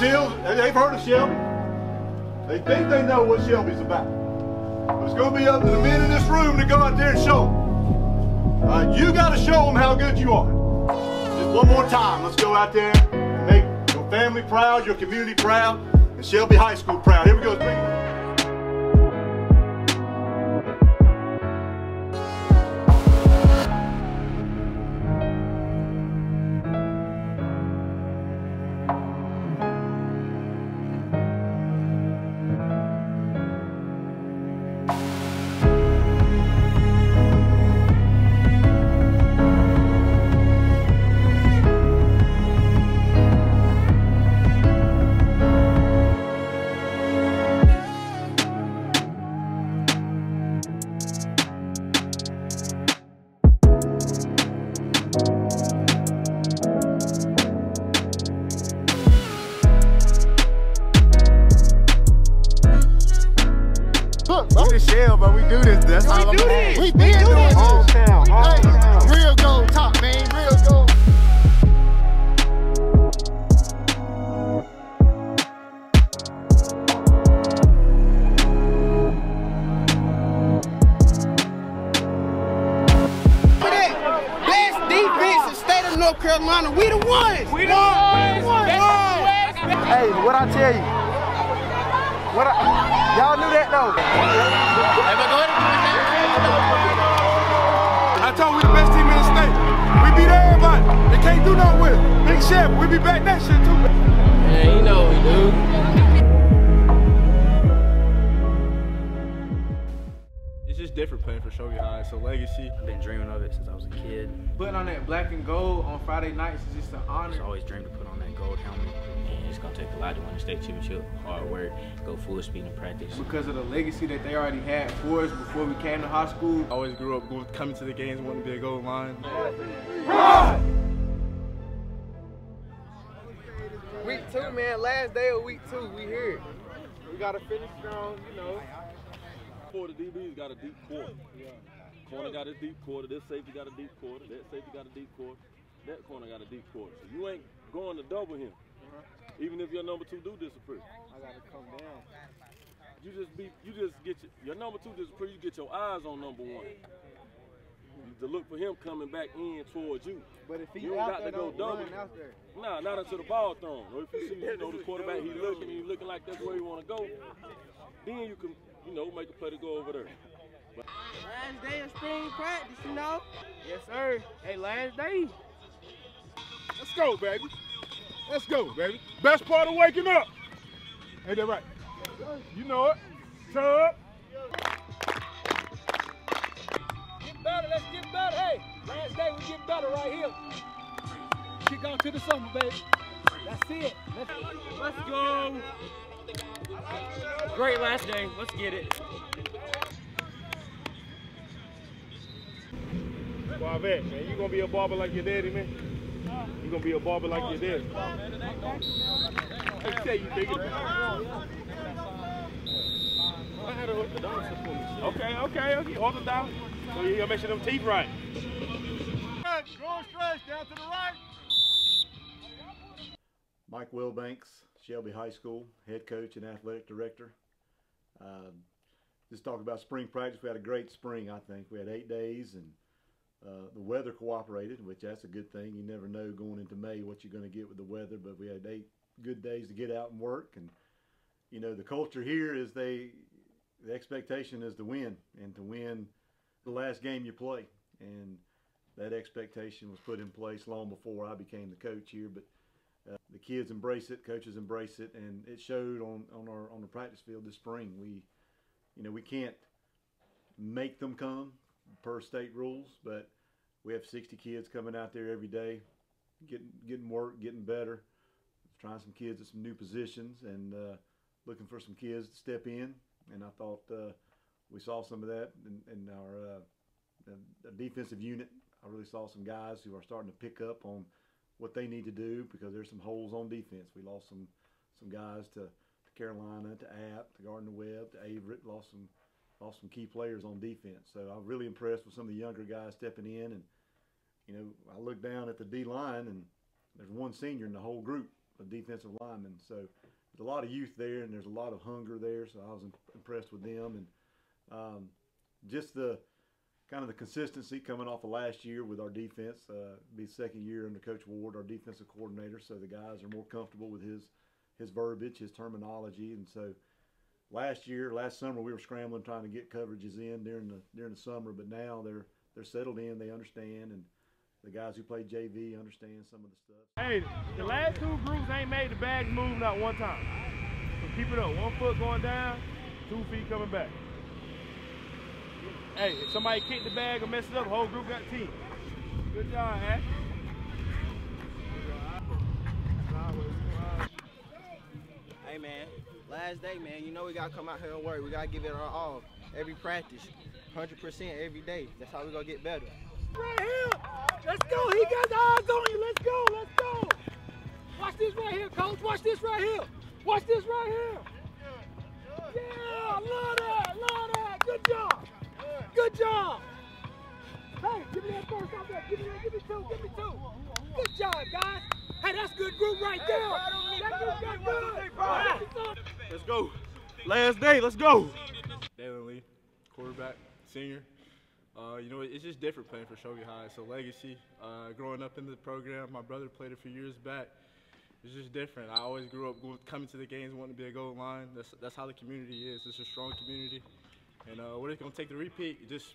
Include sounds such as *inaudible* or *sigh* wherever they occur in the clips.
They've heard of Shelby. They think they know what Shelby's about. But it's going to be up to the men in this room to go out there and show them. Uh, you got to show them how good you are. Just one more time. Let's go out there and make your family proud, your community proud, and Shelby High School proud. Here we go. Carolina, we the ones. We the ones. Hey, what I tell you? What I, y'all knew that though. I told we the best team in the state. We beat everybody. They can't do nothing with it. Big Chef, we be back that shit too. Man, you know we do. Just different playing for Shelby High. It's a legacy. I've been dreaming of it since I was a kid. Putting on that black and gold on Friday nights is just an honor. just always dreamed to put on that gold helmet. And it's gonna take a lot to win the state championship. Hard work, go full speed in practice. Because of the legacy that they already had for us before we came to high school. I always grew up going, coming to the games wanting to be a Golden Lion. Week two, man. Last day of week two, we here. We gotta finish strong, you know. Quarter DB's got a deep quarter. Corner got a deep quarter. This safety got a deep quarter. That safety got a deep quarter. That corner got a deep quarter. So you ain't going to double him. Uh-huh. Even if your number two do disappear. I gotta come down. You just be you just get your, your number two disappear, you get your eyes on number one. You to look for him coming back in towards you. But if he You out got there, to go double. run out there. Nah, not until the ball thrown. Or if you see, you *laughs* know, the quarterback, he looking, he looking like that's where he want to go. Then you can, you know, make a play to go over there. Last day of spring practice, you know. Yes, sir. Hey, last day. Let's go, baby. Let's go, baby. Best part of waking up. Ain't that right? You know it. Tub. Get better, let's get better. Hey, last day we get better right here. Kick on to the summer, baby. That's it. Let's, let's go. Great last day. Let's get it. Barvette, man. You gonna be a barber like your daddy, man? You gonna be a barber like your daddy? Hey, say you thinking about it. I had to orthodontist for. Okay, okay, okay. Orthodontist. So you gotta make sure them teeth right. Going stretch down to the right. Mike Wilbanks, Shelby High School, head coach and athletic director. Um, just talk about spring practice. We had a great spring, I think. We had eight days, and uh, the weather cooperated, which that's a good thing. You never know going into May what you're going to get with the weather, but we had eight good days to get out and work. And you know, the culture here is they, the expectation is to win and to win the last game you play, and that expectation was put in place long before I became the coach here. But uh, the kids embrace it, coaches embrace it, and it showed on, on our on the practice field this spring. We, you know, we can't make them come per state rules, but we have 60 kids coming out there every day, getting getting work, getting better, trying some kids at some new positions, and uh, looking for some kids to step in. And I thought uh, we saw some of that in, in our uh, defensive unit. I really saw some guys who are starting to pick up on what they need to do because there's some holes on defense. We lost some some guys to, to Carolina, to App, to Gardner Webb, to Averett. Lost some lost some key players on defense. So I'm really impressed with some of the younger guys stepping in. And you know, I look down at the D line and there's one senior in the whole group. of defensive linemen. So there's a lot of youth there, and there's a lot of hunger there. So I was im- impressed with them, and um, just the kind of the consistency coming off of last year with our defense. Uh, be second year under Coach Ward, our defensive coordinator. So the guys are more comfortable with his his verbiage, his terminology, and so last year, last summer, we were scrambling trying to get coverages in during the during the summer, but now they're they're settled in, they understand, and the guys who play JV understand some of the stuff. Hey, the last two groups ain't made the bag move not one time. So keep it up. One foot going down, two feet coming back. Hey, if somebody kick the bag or mess it up, whole group got team. Good job, Ash. Hey man, last day man, you know we gotta come out here and work. We gotta give it our all. Every practice, 100% every day. That's how we gonna get better. Right here. Let's go. He got the eyes on you. Let's go. Let's go. Watch this right here, coach. Watch this right here. Watch this right here. Yeah, I love that. Love that. Good job. Good job. Hey, give me that first out there. Give me that. Give me two. Give me two. Good job, guys. Hey, that's good group right there. That group got good. Let's go. Last day, let's go. Dalen Lee, quarterback, senior. Uh, you know, it's just different playing for Shelby High. So legacy. Uh, growing up in the program, my brother played a few years back. It's just different. I always grew up going, coming to the games, wanting to be a Golden Lion. That's that's how the community is. It's a strong community, and uh, what it's gonna take to repeat, just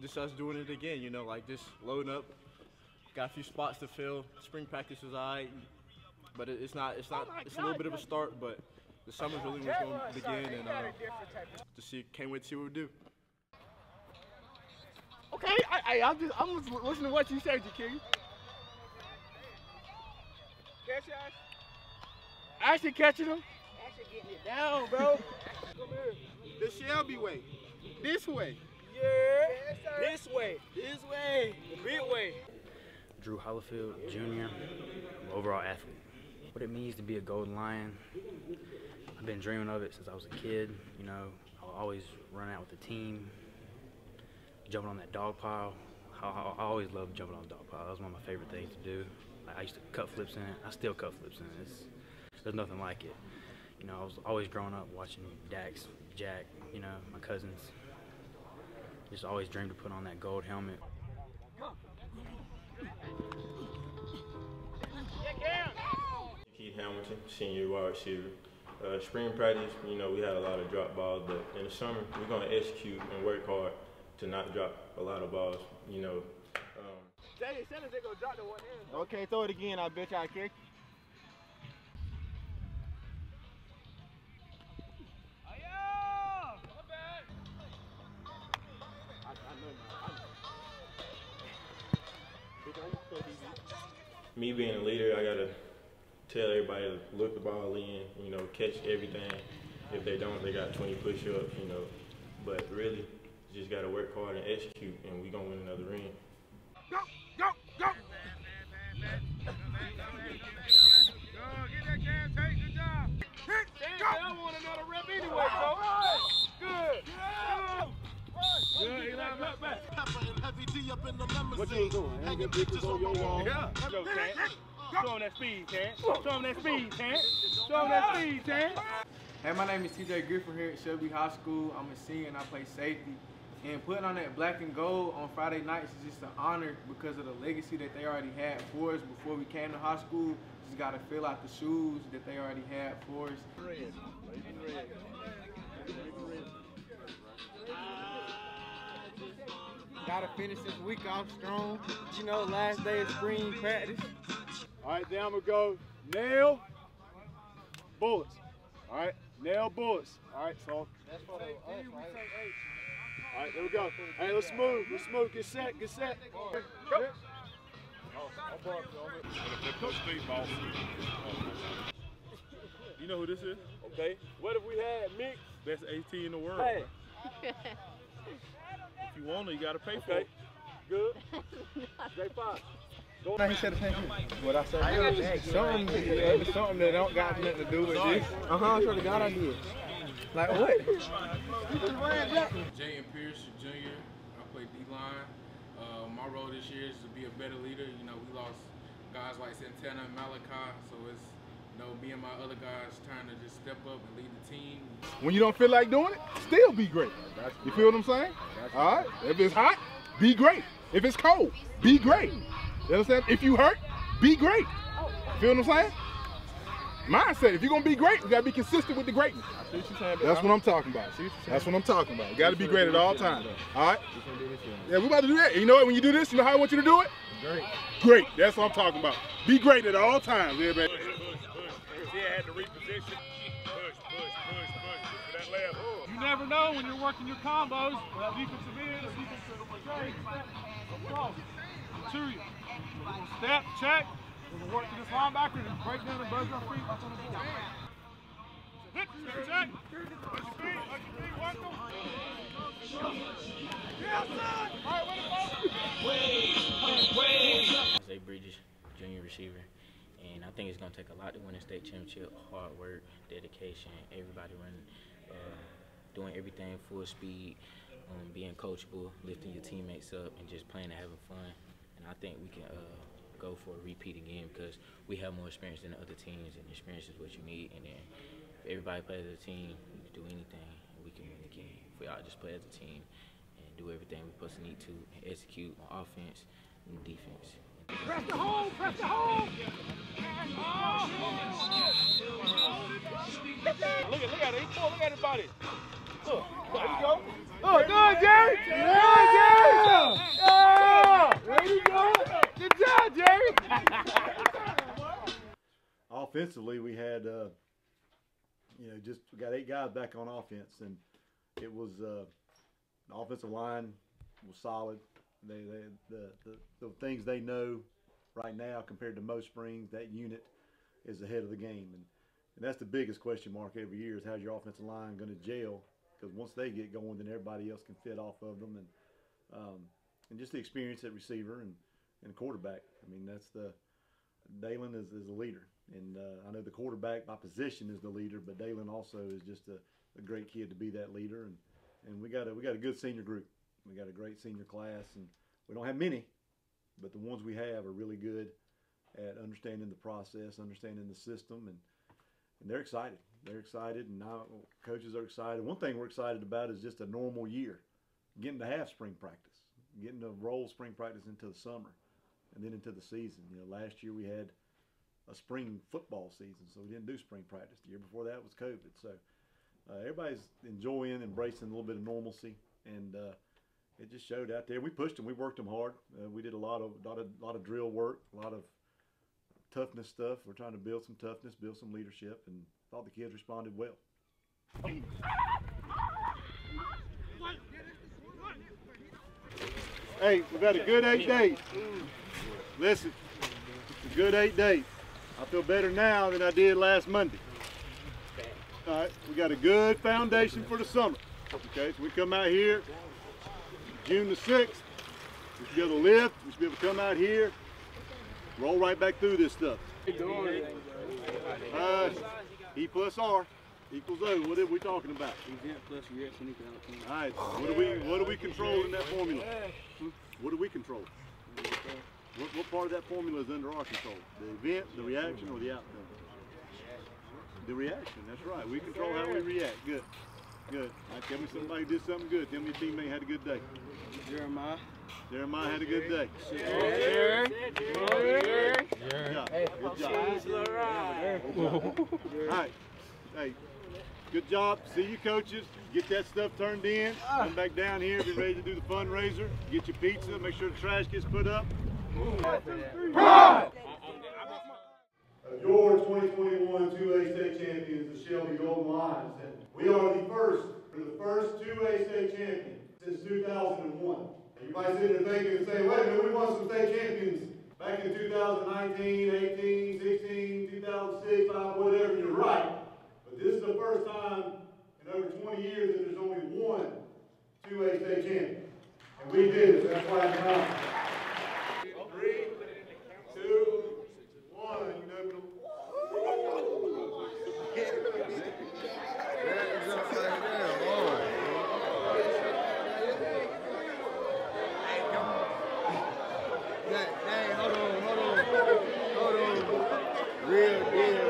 just us doing it again. You know, like just loading up. Got a few spots to fill. Spring practice was alright, but it, it's not. It's not. It's a little bit of a start, but the summer's really what's gonna begin, and uh, to see, can't wait to see what we do. Okay, I, I, I'm just, I'm just listening to what you said, King. Catch Ash. Actually catching him. Ashley getting it down, bro. *laughs* The Shelby way. This way. Yeah. This way. This way. The big way. Drew Hollifield, Jr., overall athlete. What it means to be a Golden Lion, I've been dreaming of it since I was a kid. You know, I always run out with the team, jumping on that dog pile. I, I, I always loved jumping on the dog pile. That was one of my favorite things to do. I, I used to cut flips in it. I still cut flips in it. It's, there's nothing like it. You know, I was always growing up watching Dax, Jack, you know, my cousins. Just always dreamed to put on that gold helmet. Keith Hamilton, senior wide receiver. Uh, spring practice, you know, we had a lot of drop balls, but in the summer, we're going to execute and work hard to not drop a lot of balls, you know. Um, They said they gonna drop the one in. Okay, throw it again. I bet y'all catch. Me being a leader, I got to tell everybody to look the ball in, you know, catch everything. If they don't, they got 20 push-ups, you know. But really, just got to work hard and execute, and we to win another ring. You was? Hanging pictures on your wall. Yeah. Go, Cat. Show him that speed, Cat. Show him that speed, Cat. Show him that speed, Cat. Hey, my name is TJ Griffin here at Shelby High School. I'm a senior and I play safety. And putting on that black and gold on Friday nights is just an honor because of the legacy that they already had for us before we came to high school. Just got to fill out the shoes that they already had for us. Gotta finish this week off strong. You know, last day of spring practice. All right, then I'm gonna go nail bullets. All right, nail bullets. All right, so. That's for the us, right? All right, there we go. Hey, let's move. Let's move. Get set. Get set. Go. You know who this is? Okay. What if we had mix? Best AT in the world. Hey. *laughs* If you want it, you gotta pay for it. Good. *laughs* J Fox. No, he said the same thing. What I said? Something, uh, something that don't got nothing to do with this. Uh huh. I swear to God, I did. Like what? Jayden Pierce, Jr. I play D-line. Uh, my role this year is to be a better leader. You know, we lost guys like Santana and Malachi, so it's you know, me and my other guys trying to just step up and lead the team. When you don't feel like doing it, still be great. You feel what I'm saying? All right. If it's hot, be great. If it's cold, be great. You understand? If you hurt, be great. Feel what I'm saying? Mindset. If you're gonna be great, you gotta be consistent with the greatness. That's what I'm talking about. That's what I'm talking about. You gotta be great at all times. All right. Yeah, we about to do that. You know what? When you do this, you know how I want you to do it? Great. Great. That's what I'm talking about. Be great at all times, everybody. Yeah, had to reposition. Push, push, push, push. To that left. You never know when you're working your combos. Well, defensive end, or defensive trade, step across to you. Step, check. We're gonna work to this linebacker and break down the buzz our feet. That's on the board. Hit, step, check. Push your feet, push your feet, work them. Yeah, son. All right, way to go. Zay Bridges, junior receiver. I think it's going to take a lot to win a state championship. Hard work, dedication, everybody running, uh, doing everything full speed, um, being coachable, lifting your teammates up, and just playing and having fun. And I think we can uh, go for a repeat again because we have more experience than the other teams, and experience is what you need. And then if everybody plays as a team, we can do anything, we can win the game. If we all just play as a team and do everything supposed to need to, and execute on offense and defense. Press the hole, press the hole. Look at, look at it. He pulled. Look at his body. Look. There you go. Oh, good, Jerry. Good, Jerry. Yeah. There you go. Good job, Jerry. *laughs* Offensively, we had, uh, you know, just we got eight guys back on offense, and it was uh, the offensive line was solid. They, they the, the the things they know right now compared to most springs, that unit is ahead of the game, and and that's the biggest question mark every year is how's your offensive line going to gel? Because once they get going, then everybody else can fit off of them, and um, and just the experience at receiver and and quarterback. I mean, that's the Dalen is, is a leader, and uh, I know the quarterback by position is the leader, but Dalen also is just a, a great kid to be that leader, and and we got a we got a good senior group. We got a great senior class, and we don't have many, but the ones we have are really good at understanding the process, understanding the system, and and they're excited. They're excited, and now coaches are excited. One thing we're excited about is just a normal year, getting to have spring practice, getting to roll spring practice into the summer, and then into the season. You know, last year we had a spring football season, so we didn't do spring practice. The year before that was COVID, so uh, everybody's enjoying, embracing a little bit of normalcy, and uh, it just showed out there. We pushed them, we worked them hard. Uh, we did a lot of lot of lot of drill work, a lot of toughness stuff. We're trying to build some toughness, build some leadership, and thought the kids responded well. Hey, we've had a good eight days. Listen, it's a good eight days. I feel better now than I did last Monday. All right, we got a good foundation for the summer. Okay, so we come out here June the 6th. We should be able to lift. We should be able to come out here, roll right back through this stuff. Uh, E plus R equals O. What are we talking about? Event plus reaction equal All right. What are we what do we control in that formula? What do we control? What, what part of that formula is under our control? The event, the reaction, or the outcome? The reaction. That's right. We control how we react. Good. Good. All right, tell me somebody did something good. Tell me your teammate had a good day. Jeremiah. Jeremiah had a good day. Jerry. Jerry. Good job. Good job. All right. Hey, good job. See you coaches. Get that stuff turned in. Come back down here. Be ready to do the fundraiser. Get your pizza. Make sure the trash gets put up. Your 2021 2A state champions, the Shelby Golden Lions. We are the first, we're the first 2A state champion since 2001. You might sit there thinking and say, wait a minute, we won some state champions back in 2019, 18, 16, 2006, 5, whatever. You're right. But this is the first time in over 20 years that there's only one 2A state champion. And we did it. That's why I'm proud. Three, two, one. You can open them. Hey, hold on, hold on, hold on. Real deal,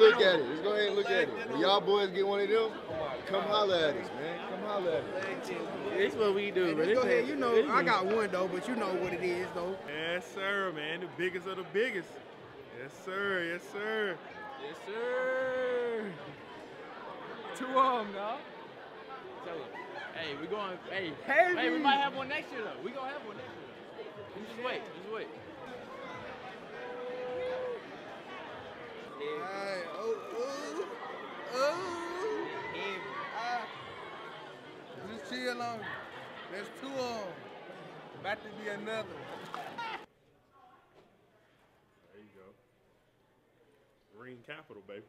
look at it. Let's go ahead and look at it. When y'all boys get one of them, come holler at us, man. Come holler at us. It's what we do, Hey, man. go ahead. You know, I got one though, but you know what it is though. Yes, sir, man. The biggest of the biggest. Yes, sir. Yes, sir. Yes, sir. Two of them, dog. Tell 'em. Hey, we're going. Hey, Heavy. hey, we might have one next year though. We gonna have one next year. Though. You just wait. Just wait. Hey, oh, oh, oh. Ah. Just chill on. There's two of them. About to be another. There you go. Ring capital, baby.